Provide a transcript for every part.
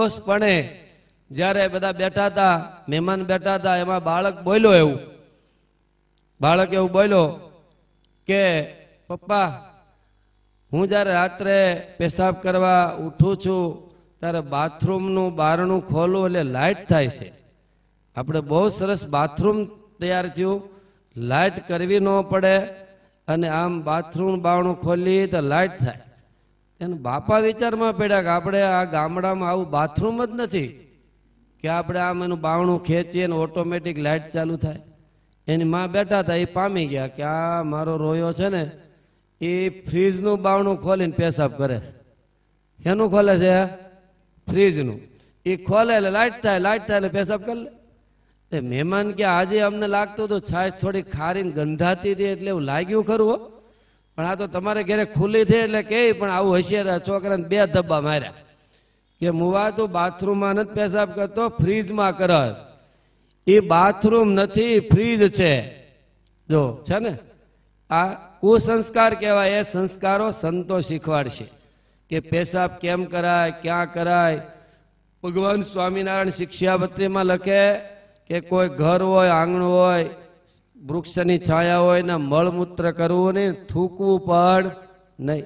નિર્દોષપણે જ્યારે બધા બેઠા હતા, મહેમાન બેઠા હતા, એમાં બાળક બોલ્યો એવું. બાળક એવું બોલ્યો કે, પપ્પા, હું જ્યારે રાત્રે પેશાબ કરવા ઉઠું છું, ત્યારે બાથરૂમનું બારણું ખોલું એટલે લાઇટ થાય છે. આપણે બહુ સરસ બાથરૂમ તૈયાર થયું. લાઇટ કરવી ન પડે અને આમ બાથરૂમ બારણું ખોલી તો લાઇટ થાય. એને બાપા વિચારમાં પડ્યા કે આપણે આ ગામડામાં આવું બાથરૂમ જ નથી, કે આપણે આમ એનું બાવણું ખેંચીએ ને ઓટોમેટિક લાઇટ ચાલુ થાય. એની માં બેઠા હતા, એ પામી ગયા કે આ મારો રોયો છે ને, એ ફ્રીજનું બાવણું ખોલીને પેશાબ કરે છે. એનું ખોલે છે ફ્રીજનું. એ ખોલે એટલે લાઇટ થાય લાઇટ થાય એટલે પેશાબ કરી લે. મહેમાન કે આજે અમને લાગતું હતું, છાશ થોડી ખારીને ગંધાતી હતી એટલે એવું લાગ્યું ખરું હો. પણ આ તો તમારે ઘરે ખુલ્લી થઈ એટલે કે પણ આવું હોશિયાર છોકરાને બે ધબ્બા માર્યા. કે મુવા તું બાથરૂમમાં નથી પેશાબ કરતો, ફ્રીજમાં કર. એ બાથરૂમ નથી, ફ્રીજ છે. જો, છે ને? આ કુસંસ્કાર કહેવાય, એ સંસ્કારો સંતો શીખવાડશે. કે પેશાબ કેમ કરાય, ક્યાં કરાય? ભગવાન સ્વામિનારાયણ શિક્ષાપત્રીમાં લખે કે કોઈ ઘર હોય, આંગણ હોય વૃક્ષની છાયા હોય ને મળમૂત્ર કરવું નહીં થૂકવું પણ નહીં.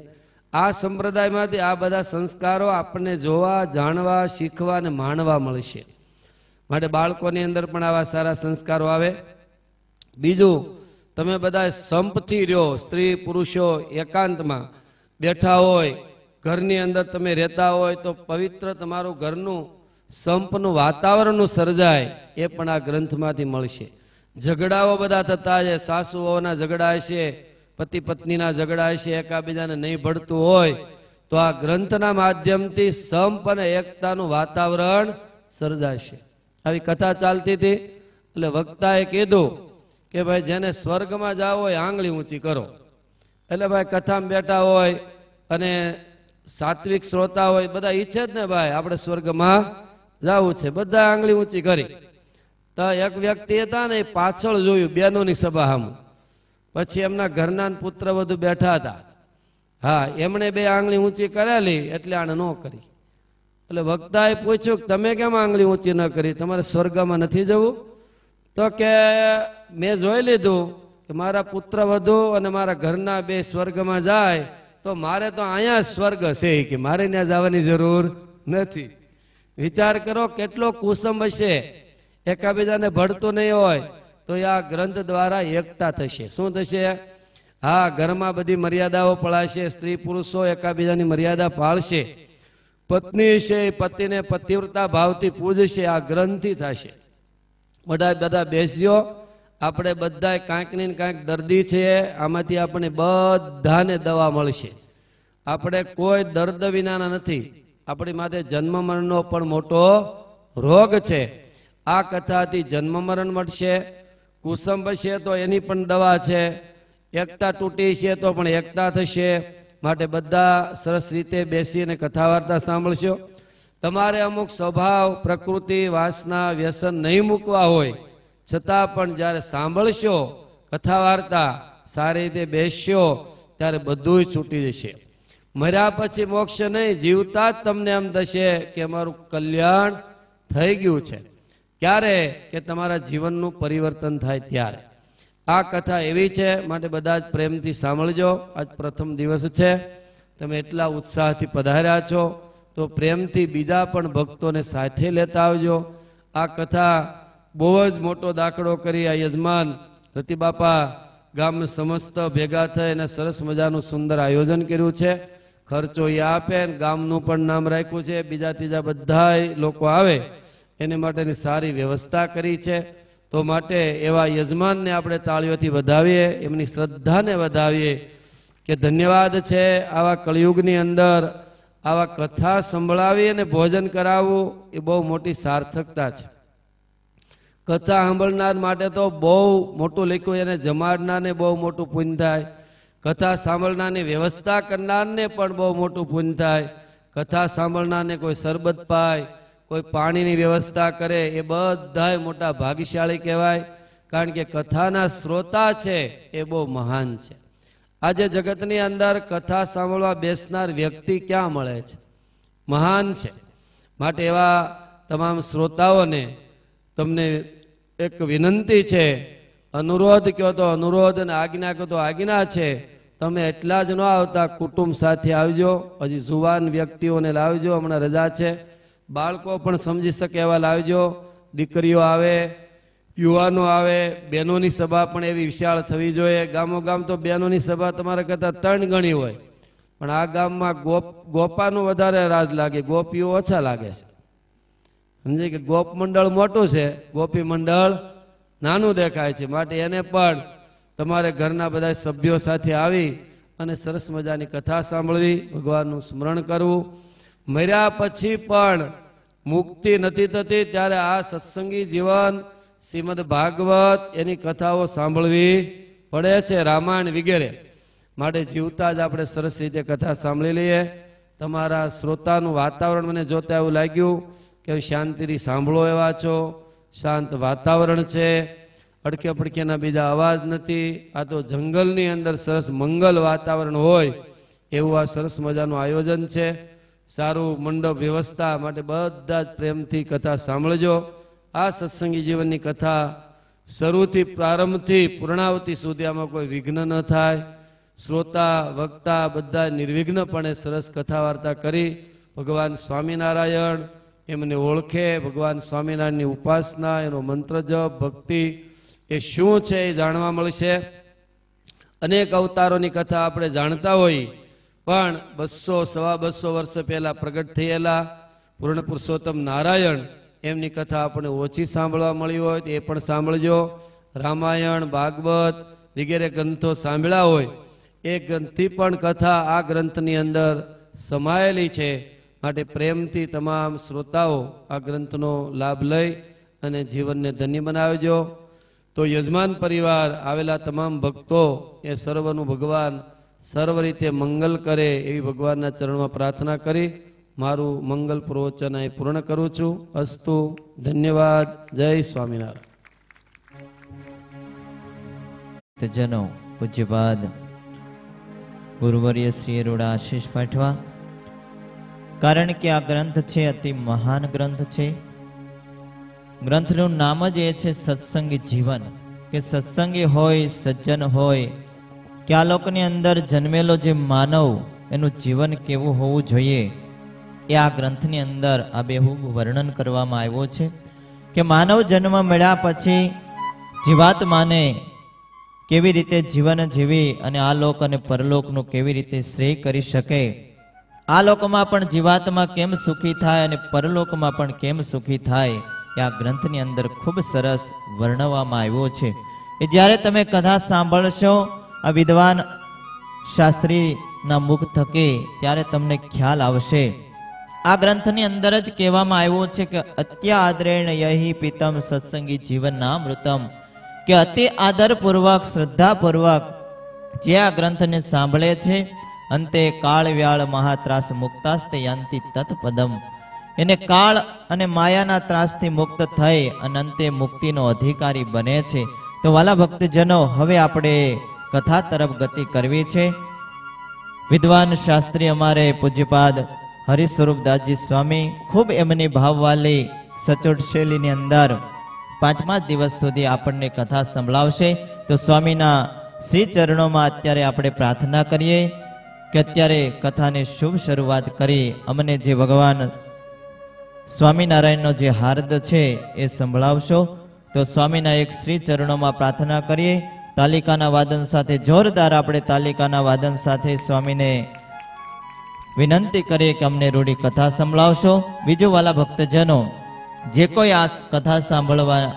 આ સંપ્રદાયમાંથી આ બધા સંસ્કારો આપણને જોવા, જાણવા, શીખવા અને માણવા મળશે. માટે બાળકોની અંદર પણ આવા સારા સંસ્કારો આવે. બીજું, તમે બધા સંપથી રહ્યો, સ્ત્રી, પુરુષો એકાંતમાં બેઠા હોય, ઘરની અંદર તમે રહેતા હોય તો પવિત્ર તમારું ઘરનું સંપનું વાતાવરણનું સર્જાય એ પણ આ ગ્રંથમાંથી મળશે. ઝઘડાઓ બધા થતા છે, સાસુઓના ઝઘડા છે પતિ પત્નીના ઝઘડા છે, એકાબીજાને નહીં ભળતું હોય, તો આ ગ્રંથના માધ્યમથી સંપ અને એકતાનું વાતાવરણ સર્જાશે. આવી કથા ચાલતી હતી, એટલે વક્તાએ કીધું કે ભાઈ, જેને સ્વર્ગમાં જાવ હોય, આંગળી ઊંચી કરો. એટલે ભાઈ, કથામાં બેઠા હોય અને સાત્વિક શ્રોતા હોય, બધા ઈચ્છે જ ને ભાઈ, આપણે સ્વર્ગમાં જવું છે. બધા આંગળી ઊંચી કરી. તો એક વ્યક્તિ હતા ને પાછળ જોયું, બેનોની સભા સામું પછી એમના ઘરના પુત્ર બધું બેઠા હતા. હા, એમણે બે આંગળી ઊંચી કરેલી, એટલે આણે ન કરી. એટલે વક્તાએ પૂછ્યું કે તમે કેમ આંગળી ઊંચી ન કરી? તમારે સ્વર્ગમાં નથી જવું? તો કે, મેં જોઈ લીધું કે મારા પુત્ર વધુ અને મારા ઘરના બે સ્વર્ગમાં જાય, તો મારે તો અહીંયા સ્વર્ગ છે, કે મારે ત્યાં જવાની જરૂર નથી. વિચાર કરો કેટલો કુસમ હશે. એકાબીજાને ભળતું નહીં હોય, તો આ ગ્રંથ દ્વારા એકતા થશે. શું થશે? હા, ઘરમાં બધી મર્યાદાઓ પળાશે સ્ત્રી પુરુષો એકાબીજાની મર્યાદા પાળશે. પત્ની છે પતિને પતિવ્રતા ભાવથી પૂજશે, આ ગ્રંથથી થશે. બધા બધા બેસ્યો, આપણે બધા કાંઈક ને કાંઈક દર્દી છે, આમાંથી આપણે બધાને દવા મળશે. આપણે કોઈ દર્દ વિનાના નથી. આપણી માથે જન્મ મરણનો પણ મોટો રોગ છે. આ કથાથી જન્મ મરણ મળશે કુસંભ છે તો એની પણ દવા છે, એકતા તૂટી છે તો પણ એકતા થશે. માટે બધા સરસ રીતે બેસીને કથા વાર્તા સાંભળશો. તમારે અમુક સ્વભાવ, પ્રકૃતિ, વાસના, વ્યસન નહીં મૂકવા હોય. છતાં પણ જ્યારે સાંભળશો કથા વાર્તા સારી રીતે બેસશો, ત્યારે બધું છૂટી જશે. મર્યા પછી મોક્ષ નહીં, જીવતા જ તમને એમ થશે કે અમારું કલ્યાણ થઈ ગયું છે. ક્યારે કે તમારા જીવનનું પરિવર્તન થાય ત્યારે. આ કથા એવી છે, માટે બધા જ પ્રેમથી સાંભળજો. આજ પ્રથમ દિવસ છે. તમે એટલા ઉત્સાહથી પધાર્યા છો. તો પ્રેમથી બીજા પણ ભક્તોને સાથે લેતા આવજો. આ કથા બહુ જ મોટો દાખલો કરી આ યજમાન રતિબાપા ગામ સમસ્ત ભેગા થઈ અને સરસ મજાનું સુંદર આયોજન કર્યું છે. ખર્ચો એ આપે ગામનું પણ નામ રાખ્યું છે. બીજા ત્રીજા બધા લોકો આવે. એને માટેની સારી વ્યવસ્થા કરી છે. તો માટે એવા યજમાનને આપણે તાળીઓથી વધાવીએ, એમની શ્રદ્ધાને વધાવીએ કે ધન્યવાદ છે આવા કળિયુગની અંદર આવા કથા સંભળાવી અને ભોજન કરાવવું એ બહુ મોટી સાર્થકતા છે. કથા સાંભળનાર માટે તો બહુ મોટું લખ્યું એને જમાડનારને બહુ મોટું પુણ્ય થાય. કથા સાંભળનારની વ્યવસ્થા કરનારને પણ બહુ મોટું પુણ્ય થાય. કથા સાંભળનારને કોઈ શરબત પાય કોઈ પાણીની વ્યવસ્થા કરે, એ બધાય મોટા ભાગ્યશાળી કહેવાય. કારણ કે કથાના શ્રોતા છે, એ બહુ મહાન છે. આજે જગતની અંદર કથા સાંભળવા બેસનાર વ્યક્તિ ક્યાં મળે છે? મહાન છે. માટે એવા તમામ શ્રોતાઓને તમને એક વિનંતી છે, અનુરોધ કહો તો અનુરોધ અને આજ્ઞા કહો તો આજ્ઞા છે, તમે એટલા જ ન આવતા, કુટુંબ સાથે આવજો, હજી જુવાન વ્યક્તિઓને લાવજો, હમણાં રજા છે. બાળકો પણ સમજી શકે એવા લાવજો. દીકરીઓ આવે, યુવાનો આવે, બહેનોની સભા પણ એવી વિશાળ થવી જોઈએ. ગામો ગામ તો બહેનોની સભા તમારા કરતાં ત્રણ ગણી હોય. પણ આ ગામમાં ગોપ, ગોપાનું વધારે રાજ લાગે, ગોપીઓ ઓછા લાગે છે. સમજે કે ગોપ મંડળ મોટું છે, ગોપી મંડળ નાનું દેખાય છે. માટે એને પણ તમારે ઘરના બધા સભ્યો સાથે આવી અને સરસ મજાની કથા સાંભળવી, ભગવાનનું સ્મરણ કરવું. મર્યા પછી પણ મુક્તિ નથી થતી, ત્યારે આ સત્સંગી જીવન શ્રીમદ ભાગવત એની કથાઓ સાંભળવી પડે છે રામાયણ વગેરે. માટે જીવતા જ આપણે સરસ રીતે કથા સાંભળી લઈએ. તમારા શ્રોતાનું વાતાવરણ મને જોતા એવું લાગ્યું કે શાંતિથી સાંભળો એવા છો. શાંત વાતાવરણ છે. અડકે પડકેના બીજા અવાજ નથી. આ તો જંગલની અંદર સરસ મંગલ વાતાવરણ હોય એવું આ સરસ મજાનું આયોજન છે. સારું મંડપ વ્યવસ્થા માટે બધા જ પ્રેમથી કથા સાંભળજો. આ સત્સંગી જીવનની કથા શરૂથી પ્રારંભથી પૂર્ણાવતિ સુધી આમાં કોઈ વિઘ્ન ન થાય. શ્રોતા, વક્તા બધા નિર્વિઘ્નપણે સરસ કથા વાર્તા કરી. ભગવાન સ્વામિનારાયણ એમને ઓળખે, ભગવાન સ્વામિનારાયણની ઉપાસના, એનો મંત્ર જપ, ભક્તિ, એ શું છે એ જાણવા મળશે. અનેક અવતારોની કથા આપણે જાણતા હોઈ પણ બસો, સવા બસો વર્ષ પહેલા પ્રગટ થયેલા પૂર્ણ પુરુષોત્તમ નારાયણ એમની કથા આપણે ઓછી સાંભળવા મળી હોય એ પણ સાંભળજો. રામાયણ, ભાગવત વગેરે ગ્રંથો સાંભળ્યા હોય, એ ગ્રંથથી પણ કથા આ ગ્રંથની અંદર સમાયેલી છે. માટે પ્રેમથી તમામ શ્રોતાઓ આ ગ્રંથનો લાભ લઈ અને જીવનને ધન્ય બનાવજો. તો યજમાન પરિવાર, આવેલા તમામ ભક્તો એ સર્વનું ભગવાન સર્વ રીતે મંગલ કરે એવી ભગવાનના ચરણમાં પ્રાર્થના કરી મારું મંગલ પ્રવચન અહીં પૂર્ણ કરું છું. અસ્તુ, ધન્યવાદ. જય સ્વામિનારાયણ. જનો, પૂજ્યપાદ, ગુરુવર્ય શ્રી રૂડા આશીષ પાઠવા. કારણ કે આ ગ્રંથ છે, અતિ મહાન ગ્રંથ છે. ગ્રંથનું નામ જ એ છે, સત્સંગી જીવન. કે સત્સંગી હોય, સજ્જન હોય કે આ લોકની અંદર જન્મેલો જે માનવ, એનું જીવન કેવું હોવું જોઈએ, એ આ ગ્રંથની અંદર આ બેહૂબ વર્ણન કરવામાં આવ્યું છે કે માનવ જન્મ મળ્યા પછી જીવાત્માને કેવી રીતે જીવન જીવી અને આ લોક અને પરલોકનું કેવી રીતે શ્રેય કરી શકે, આ લોકમાં પણ જીવાત્મા કેમ સુખી થાય અને પરલોકમાં પણ કેમ સુખી થાય, એ આ ગ્રંથની અંદર ખૂબ સરસ વર્ણવવામાં આવ્યો છે. એ જ્યારે તમે કથા સાંભળશો આ વિદ્વાન શાસ્ત્રીના મુખ થકે ત્યારે તમને ખ્યાલ આવશે. આ ગ્રંથની અંદર જ કહેવામાં આવ્યું છે કે અત્યાદરેણ યહી પિતમ સત્સંગી જીવનના મૃતમ કે અતિ આદરપૂર્વક, શ્રદ્ધાપૂર્વક જે આ ગ્રંથને સાંભળે છે, અંતે કાળ વ્યાળ મહાત્રાસ મુક્તાસ્તે યાંતિ તત્પદમ. એને કાળ અને માયાના ત્રાસથી મુક્ત થઈ અને અંતે મુક્તિનો અધિકારી બને છે. તો વાલા ભક્તજનો, હવે આપણે કથા તરફ ગતિ કરવી છે. વિદ્વાન શાસ્ત્રી અમારે પૂજ્યપાદ હરિસ્વરૂપદાસજી સ્વામી ખૂબ એમની ભાવવાલી સચોટ શૈલીની અંદર પાંચમા દિવસ સુધી આપણને કથા સંભળાવશે. તો સ્વામીના શ્રી ચરણોમાં અત્યારે આપણે પ્રાર્થના કરીએ કે અત્યારે કથાની શુભ શરૂઆત કરી અમને જે ભગવાન સ્વામિનારાયણનો જે હાર્દ છે એ સંભળાવશો. તો સ્વામીના એક શ્રી ચરણોમાં પ્રાર્થના કરીએ. તાલિકાના વાદન સાથે, જોરદાર આપણે તાલિકાના વાદન સાથે સ્વામીને વિનંતી કરીએ કે અમને રૂઢી કથા સંભળાવશો. બીજું વાલા ભક્તજનો, જે કોઈ આ કથા સાંભળવા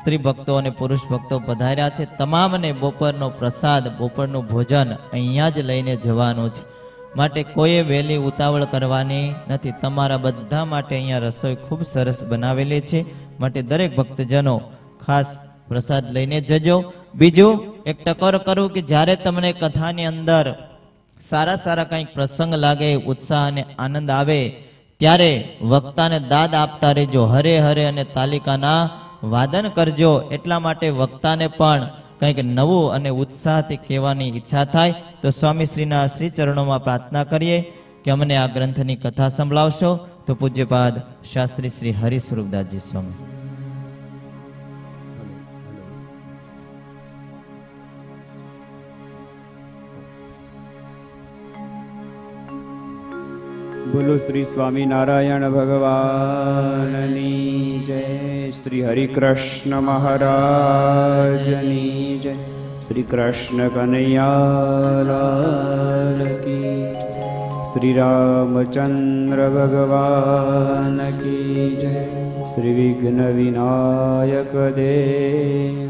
સ્ત્રી ભક્તો અને પુરુષ ભક્તો પધાર્યા છે, તમામને બપોરનો પ્રસાદ, બપોરનું ભોજન અહીંયા જ લઈને જવાનું છે. માટે કોઈએ વહેલી ઉતાવળ કરવાની નથી. તમારા બધા માટે અહીંયા રસોઈ ખૂબ સરસ બનાવેલી છે. માટે દરેક ભક્તજનો ખાસ પ્રસાદ લઈને જજો. બીજું એક ટકોર કરું કે જ્યારે તમને કથાની અંદર સારા સારા કંઈક પ્રસંગ લાગે, ઉત્સાહ અને આનંદ આવે, ત્યારે વક્તાને દાદ આપતા રહેજો. હરે હરે અને તાલિકાના વાદન કરજો. એટલા માટે વક્તાને પણ કંઈક નવું અને ઉત્સાહથી કહેવાની ઈચ્છા થાય. તો સ્વામી શ્રીના શ્રી ચરણોમાં પ્રાર્થના કરીએ કે અમને આ ગ્રંથની કથા સંભળાવશો. તો પૂજ્યપાદ શાસ્ત્રી શ્રી હરિસ્વરૂપદાસજી સ્વામી. બોલો શ્રી સ્વામિનારાયણ ભગવાનની જય શ્રી હરિકૃષ્ણ મહારાજની જય શ્રી કૃષ્ણ કનૈયાલાલ કી જય. શ્રી રામચંદ્ર ભગવાન કી જય શ્રી વિઘ્ન વિનાયક દેવ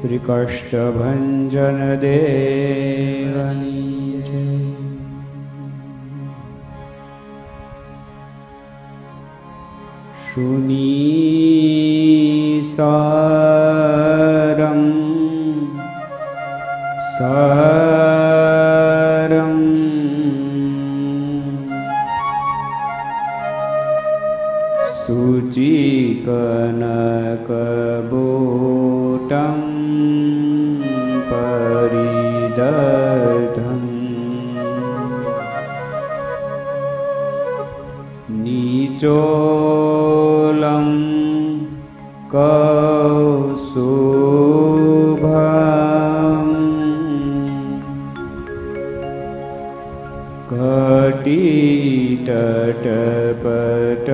શ્રી કષ્ટભંજન દેવની शुनीसारं सा कोभी तट पट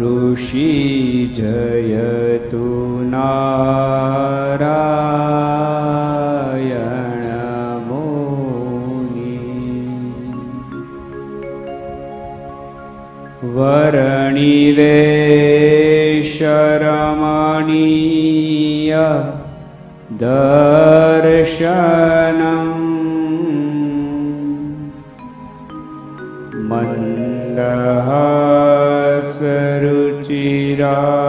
दृशी जयतु नारायणमुनि वरणिवेशरमणीय दर्शनम् Radha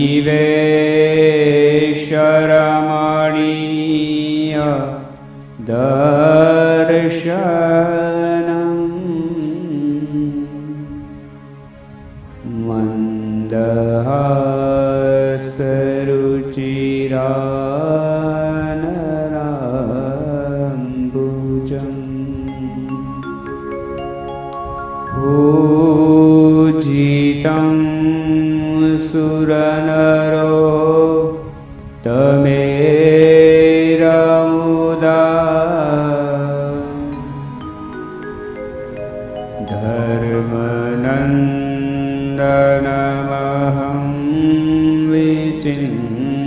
इवे शरमाणि दर्षम् मन्दः सरुचिरा うん